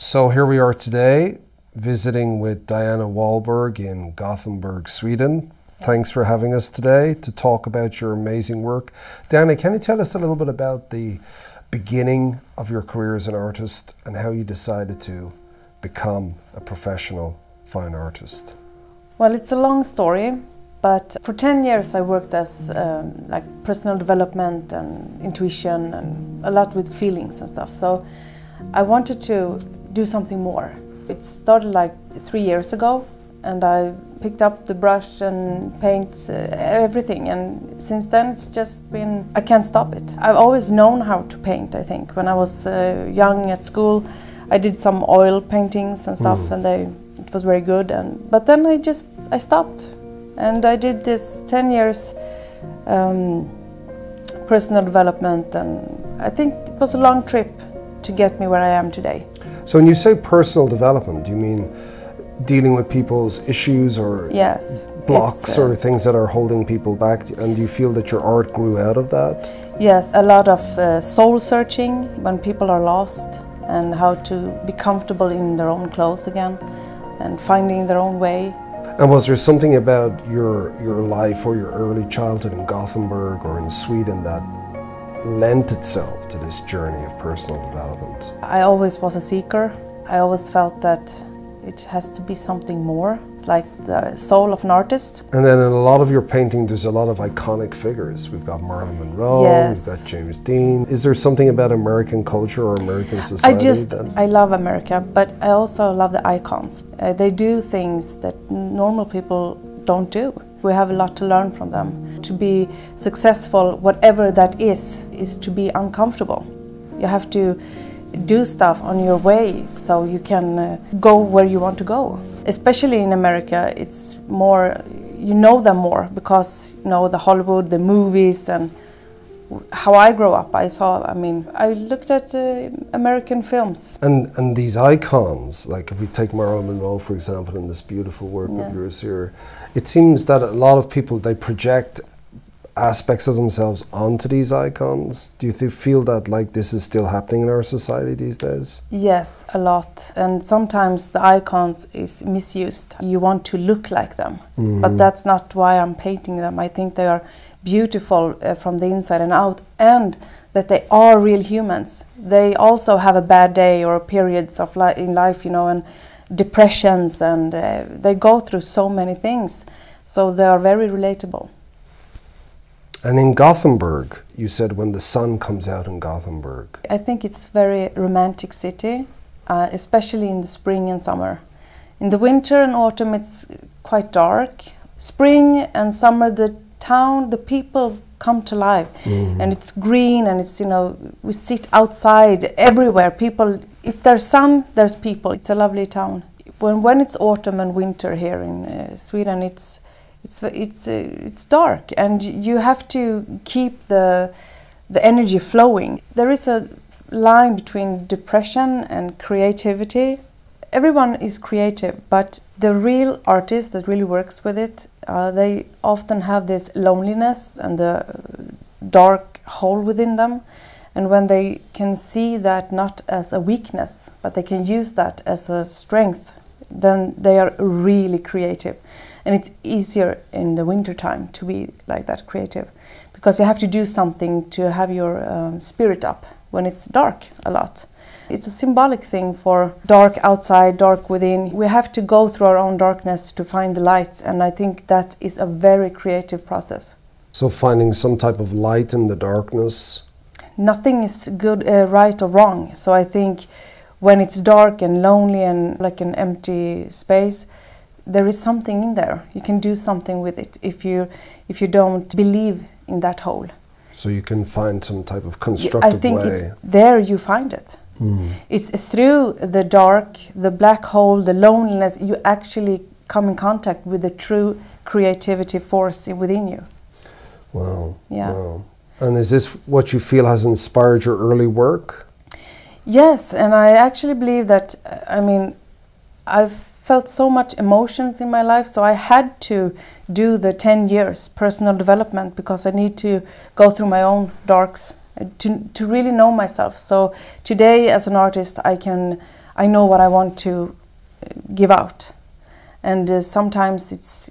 So here we are today visiting with Diana Wahlborg in Gothenburg, Sweden. Thanks for having us today to talk about your amazing work. Diana, can you tell us a little bit about the beginning of your career as an artist and how you decided to become a professional fine artist? Well, it's a long story, but for 10 years I worked as um, like personal development and intuition and a lot with feelings and stuff. So I wanted to do something more. It started like three years ago and I picked up the brush and paint uh, everything and since then it's just been I can't stop it. I've always known how to paint I think. When I was uh, young at school I did some oil paintings and stuff mm. and they it was very good and but then I just I stopped and I did this 10 years um, personal development and I think it was a long trip to get me where I am today. So when you say personal development, do you mean dealing with people's issues or yes, blocks uh, or things that are holding people back? And do you feel that your art grew out of that? Yes, a lot of uh, soul searching when people are lost and how to be comfortable in their own clothes again and finding their own way. And was there something about your your life or your early childhood in Gothenburg or in Sweden that lent itself to this journey of personal development? I always was a seeker. I always felt that it has to be something more. It's like the soul of an artist. And then in a lot of your painting, there's a lot of iconic figures. We've got Marilyn Monroe, yes. we've got James Dean. Is there something about American culture or American society? I just, then? I love America, but I also love the icons. Uh, they do things that normal people don't do. We have a lot to learn from them. To be successful, whatever that is, is to be uncomfortable. You have to do stuff on your way so you can uh, go where you want to go. Especially in America, it's more, you know them more because you know the Hollywood, the movies, and how I grew up. I saw, I mean, I looked at uh, American films. And, and these icons, like if we take Marilyn Monroe, for example, in this beautiful work yeah. of yours here, it seems that a lot of people, they project aspects of themselves onto these icons? Do you feel that like this is still happening in our society these days? Yes, a lot. And sometimes the icons is misused. You want to look like them, mm but that's not why I'm painting them. I think they are beautiful uh, from the inside and out, and that they are real humans. They also have a bad day or periods of li in life, you know, and depressions, and uh, they go through so many things. So they are very relatable. And in Gothenburg, you said when the sun comes out in Gothenburg. I think it's very romantic city, uh, especially in the spring and summer. In the winter and autumn, it's quite dark. Spring and summer, the town, the people come to life, mm. and it's green, and it's you know we sit outside everywhere. People, if there's sun, there's people. It's a lovely town. When when it's autumn and winter here in uh, Sweden, it's it's it's uh, it's dark, and you have to keep the the energy flowing. There is a line between depression and creativity. Everyone is creative, but the real artist that really works with it, uh, they often have this loneliness and the dark hole within them. And when they can see that not as a weakness, but they can use that as a strength, then they are really creative and it's easier in the winter time to be like that creative because you have to do something to have your um, spirit up when it's dark a lot. It's a symbolic thing for dark outside, dark within. We have to go through our own darkness to find the light, and I think that is a very creative process. So, finding some type of light in the darkness? Nothing is good, uh, right, or wrong. So, I think when it's dark and lonely and like an empty space, there is something in there. You can do something with it if you if you don't believe in that hole. So you can find some type of constructive I think way. it's there you find it. Mm. It's through the dark, the black hole, the loneliness you actually come in contact with the true creativity force within you. Wow. Yeah. Wow. And is this what you feel has inspired your early work? Yes, and I actually believe that I mean I've felt so much emotions in my life so i had to do the 10 years personal development because i need to go through my own darks uh, to, to really know myself so today as an artist i can I know what I want to uh, give out, and uh, sometimes it's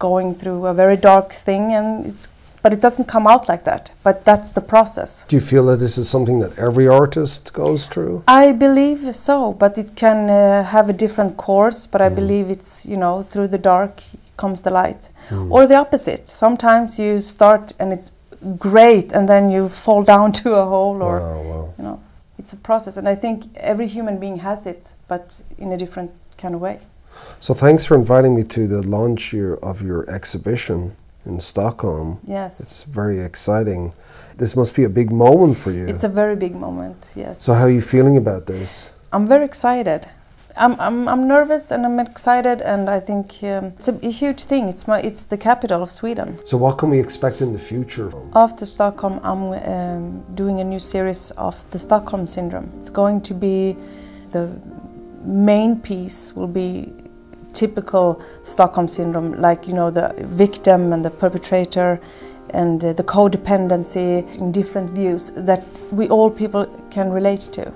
going through a very dark thing, and it's but it doesn't come out like that. But that's the process. Do you feel that this is something that every artist goes through? I believe so, but it can uh, have a different course. But I Mm. believe it's you know through the dark comes the light, Mm. or the opposite. Sometimes you start and it's great, and then you fall down to a hole, or wow, wow. you know, it's a process. And I think every human being has it, but in a different kind of way. So thanks for inviting me to the launch year of your exhibition in Stockholm. Yes, It's very exciting. This must be a big moment for you. it's a very big moment. Yes. so how are you feeling about this? I'm very excited. I'm, I'm, I'm nervous and I'm excited, and I think um, it's a, a huge thing. It's my it's the capital of Sweden. So what can we expect in the future? After Stockholm, I'm um, doing a new series of the Stockholm Syndrome. It's going to be the main piece will be typical Stockholm Syndrome, like you know the victim and the perpetrator, and uh, the codependency in different views that we all people can relate to.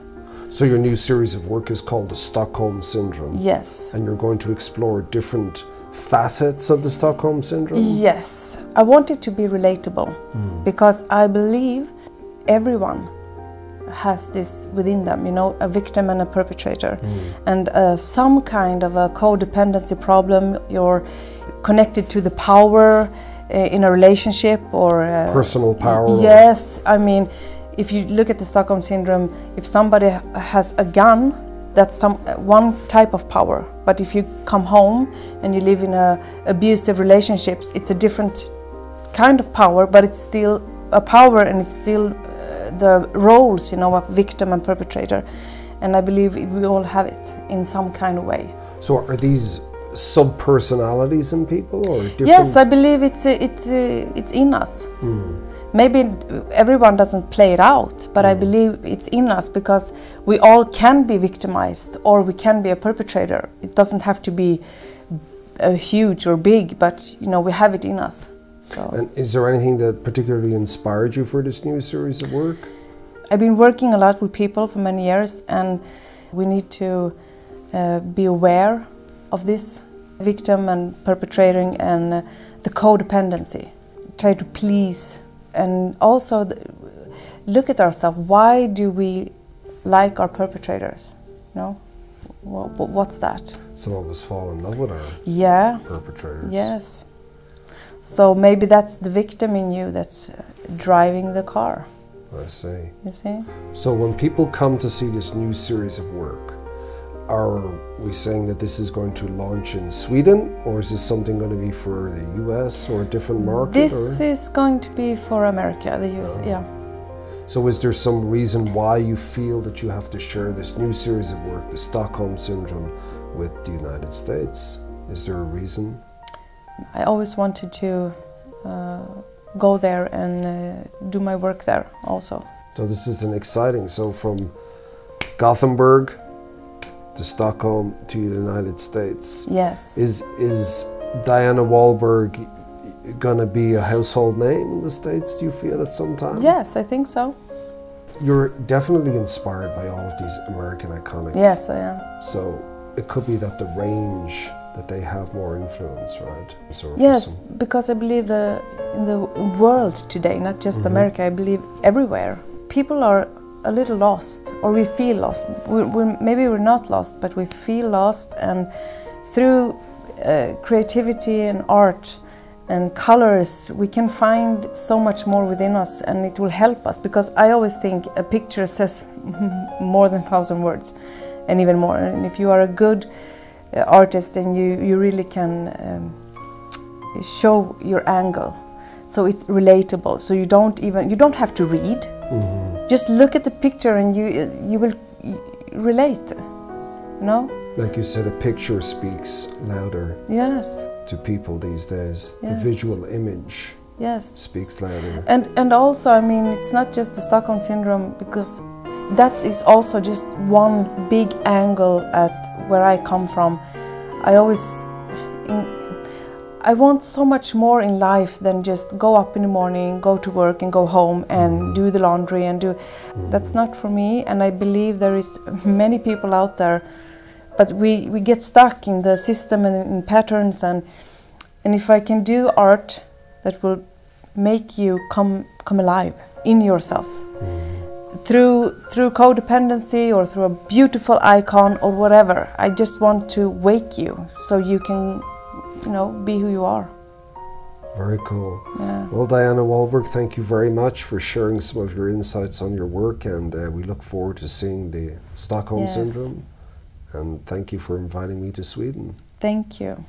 So your new series of work is called the Stockholm Syndrome. Yes. And you're going to explore different facets of the Stockholm Syndrome? Yes, I want it to be relatable because I believe everyone has this within them, you know, a victim and a perpetrator, and uh, some kind of a codependency problem. You're connected to the power uh, in a relationship or uh, Personal power? Yes, I mean, if you look at the Stockholm syndrome, if somebody has a gun, that's some uh, one type of power. But if you come home and you live in a abusive relationships, it's a different kind of power, but it's still a power and it's still the roles, you know, of victim and perpetrator. And I believe we all have it in some kind of way. So are these sub-personalities in people or different? Yes, I believe it's uh, it's uh, it's in us. Hmm. Maybe everyone doesn't play it out, but I believe it's in us because we all can be victimized or we can be a perpetrator. It doesn't have to be uh, huge or big, but you know we have it in us. So And is there anything that particularly inspired you for this new series of work? I've been working a lot with people for many years, and we need to uh, be aware of this victim and perpetrating and uh, the codependency. Try to please, and also th- look at ourselves. Why do we like our perpetrators? You know, Wha- wha- what's that? Some of us fall in love with our Yeah. perpetrators. Yes. So maybe that's the victim in you that's uh, driving the car. I see. You see? So when people come to see this new series of work, are we saying that this is going to launch in Sweden or is this something going to be for the US or a different market? This or? is going to be for America, the US, Oh. yeah. So is there some reason why you feel that you have to share this new series of work, the Stockholm Syndrome, with the United States? Is there a reason? I always wanted to uh, go there and uh, do my work there also. So this is an exciting. So from Gothenburg to Stockholm to the United States. Yes. Is is Diana Wahlborg gonna be a household name in the States? Do you feel at some time? yes, I think so. You're definitely inspired by all of these American iconic. Yes, I am. So it could be that the range that they have more influence, right? So Yes, because I believe the in the world today, not just America, I believe everywhere, people are a little lost, or we feel lost. We, we, maybe we're not lost, but we feel lost, and through uh, creativity and art and colors, we can find so much more within us, and it will help us. Because I always think a picture says more than a thousand words, and even more. And if you are a good artist, and you you really can. Um, show your angle so it's relatable so you don't even you don't have to read Mhm. just look at the picture and you you will relate you know Like you said, a picture speaks louder yes to people these days. Yes. The visual image yes speaks louder. and and also i mean it's not just the stockholm syndrome because that is also just one big angle at where i come from. I always in, I want so much more in life than just go up in the morning, go to work, and go home and mm. do the laundry and do. Mm. That's not for me, and I believe there is many people out there, but we, we get stuck in the system and in patterns and and if I can do art that will make you come come alive in yourself through through codependency or through a beautiful icon or whatever. I just want to wake you so you can, you know, be who you are. Very cool. Yeah. Well, Diana Wahlborg, thank you very much for sharing some of your insights on your work, and uh, we look forward to seeing the Stockholm Yes. Syndrome. And thank you for inviting me to Sweden. Thank you.